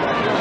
Gracias.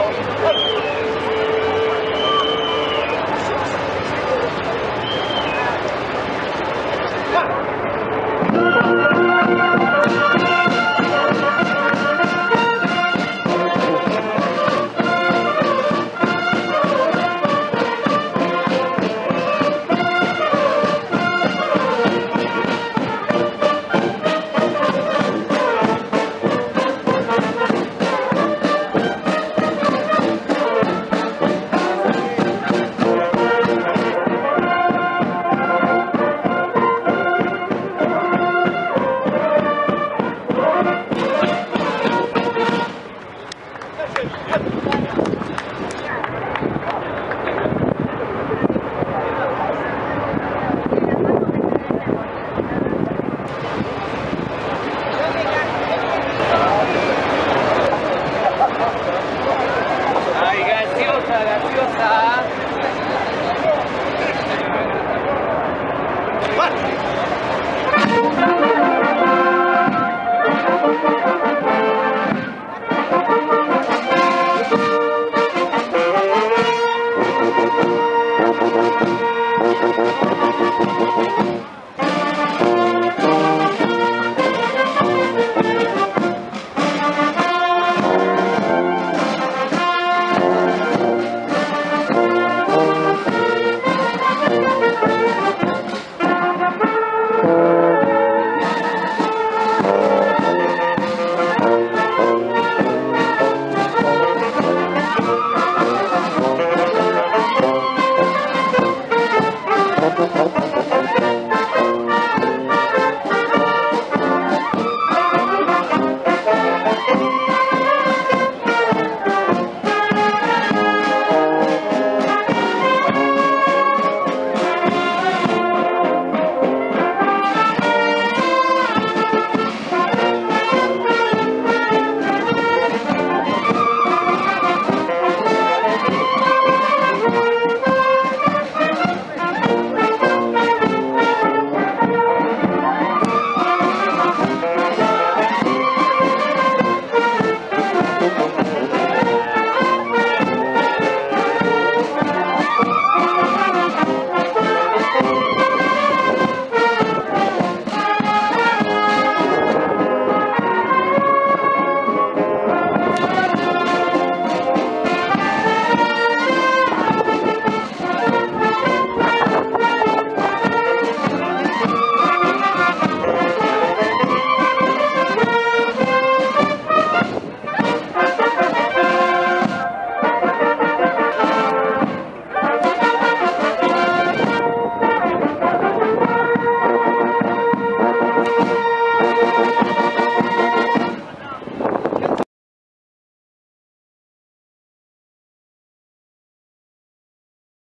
Thank